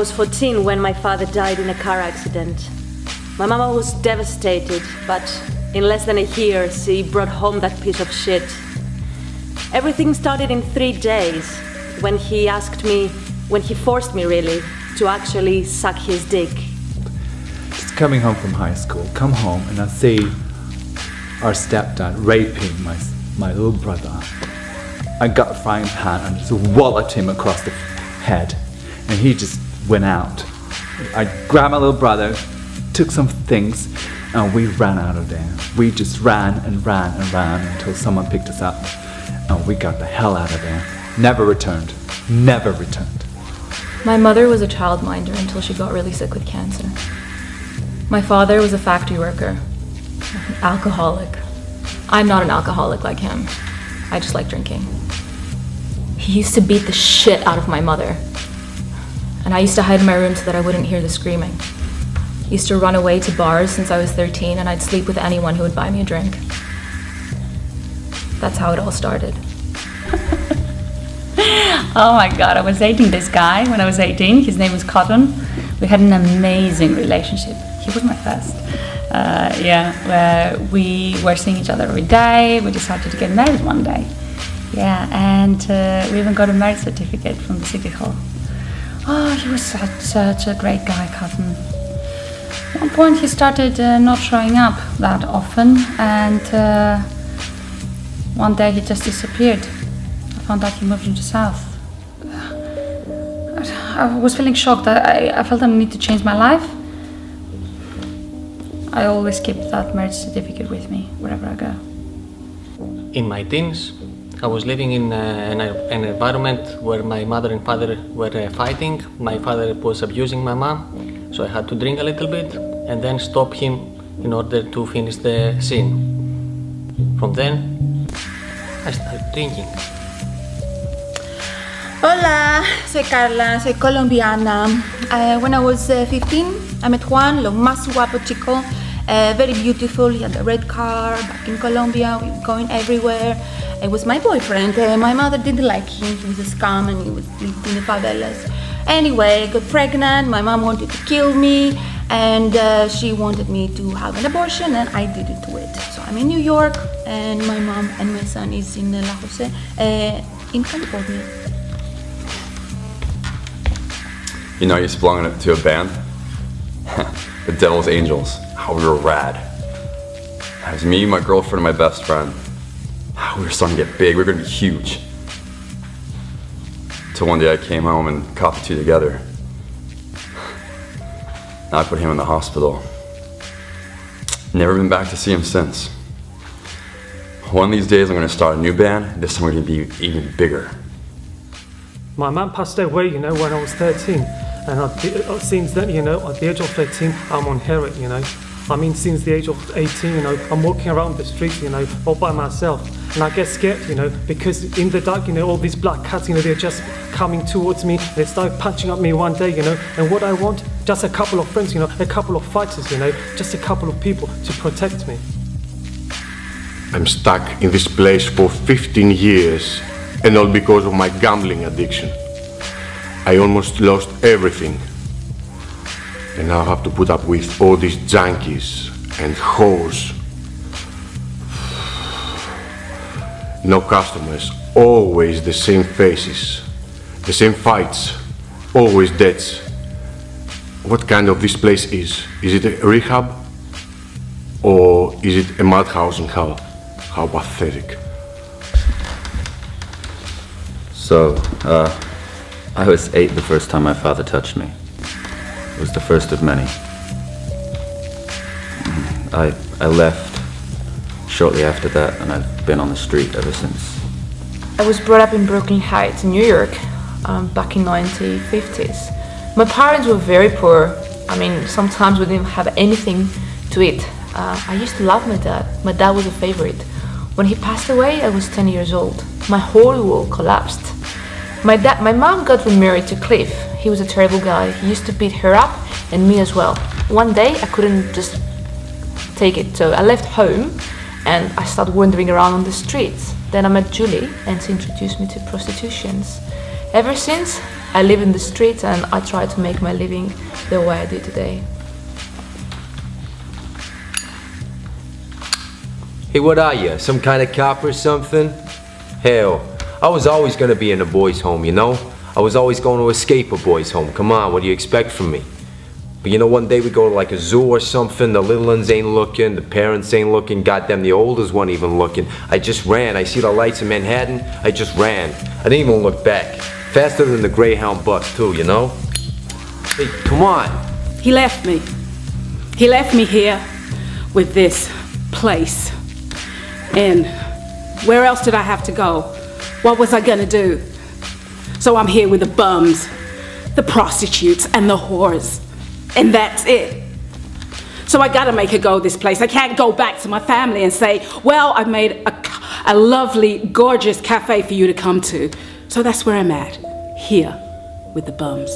Was 14 when my father died in a car accident. My mama was devastated, but in less than a year, she brought home that piece of shit. Everything started in three days when he asked me, when he forced me really, to actually suck his dick. Just coming home from high school, come home and I see our stepdad raping my, my little brother. I got a frying pan and just walloped him across the head and he just went out. I grabbed my little brother, took some things, and we ran out of there. We just ran and ran and ran until someone picked us up, and we got the hell out of there. Never returned. Never returned. My mother was a childminder until she got really sick with cancer. My father was a factory worker, an alcoholic. I'm not an alcoholic like him. I just like drinking. He used to beat the shit out of my mother and I used to hide in my room so that I wouldn't hear the screaming. Used to run away to bars since I was 13 and I'd sleep with anyone who would buy me a drink. That's how it all started. oh my god, I was dating this guy when I was 18. His name was Cotton. We had an amazing relationship. He was my first. Uh, yeah, where we were seeing each other every day. We decided to get married one day. Yeah, and uh, we even got a marriage certificate from the city hall. Oh, he was such, such a great guy, Cotton. At one point, he started uh, not showing up that often, and uh, one day he just disappeared. I found out he moved into South. I was feeling shocked. I, I felt I need to change my life. I always keep that marriage certificate with me wherever I go. In my teens, I was living in uh, an, an, environment where my mother and father were uh, fighting. My father was abusing my mom, so I had to drink a little bit and then stop him in order to finish the scene. From then, I started drinking. Hola, soy Carla, soy colombiana. Uh, when I was uh, 15, I met Juan, lo más guapo chico, uh, very beautiful. He had a red car back in Colombia. We were going everywhere. It was my boyfriend. Uh, my mother didn't like him. He was a scum and he was lived in the favelas. Anyway, I got pregnant. My mom wanted to kill me and uh, she wanted me to have an abortion and I didn't do it. So I'm in New York and my mom and my son is in La Jose uh, in California. You know, you're to belong to a band. the Devil's Angels. How we were rad. It was me, my girlfriend, and my best friend. How we were starting to get big, we were gonna be huge. Till one day I came home and caught the two together. I put him in the hospital. Never been back to see him since. One of these days I'm gonna start a new band, this time we're gonna be even bigger. My mum passed away, you know, when I was 13. And it seems that, you know, at the age of 13, I'm on heroin, you know. I mean, since the age of 18, you know, I'm walking around the street, you know, all by myself. And I get scared, you know, because in the dark, you know, all these black cats, you know, they're just coming towards me. They start punching at me one day, you know. And what I want, just a couple of friends, you know, a couple of fighters, you know, just a couple of people to protect me. I'm stuck in this place for 15 years, and all because of my gambling addiction. I almost lost everything. And now I have to put up with all these junkies and hoes no customers, always the same faces, the same fights, always deaths. What kind of this place is? Is it a rehab? Or is it a madhouse in hell? How pathetic. So, uh, I was eight the first time my father touched me. It was the first of many. I, I left shortly after that, and I've been on the street ever since. I was brought up in Brooklyn Heights New York um, back in 1950s. My parents were very poor. I mean, sometimes we didn't have anything to eat. Uh, I used to love my dad. My dad was a favorite. When he passed away, I was 10 years old. My whole world collapsed. My dad, my mom got remarried to Cliff. He was a terrible guy. He used to beat her up and me as well. One day, I couldn't just take it, so I left home and I started wandering around on the streets. Then I met Julie and she introduced me to prostitutions. Ever since, I live in the streets and I try to make my living the way I do today. Hey, what are you? Some kind of cop or something? Hell, I was always gonna be in a boys' home, you know? I was always going to escape a boys' home. Come on, what do you expect from me? But you know, one day we go to like a zoo or something, the little ones ain't looking, the parents ain't looking, goddamn, the oldest one even looking. I just ran. I see the lights in Manhattan, I just ran. I didn't even look back. Faster than the Greyhound bus, too, you know? Hey, come on. He left me. He left me here with this place. And where else did I have to go? What was I gonna do? So I'm here with the bums, the prostitutes, and the whores. And that's it. So I gotta make a go of this place. I can't go back to my family and say, well, I've made a, a lovely, gorgeous cafe for you to come to. So that's where I'm at, here with the bums.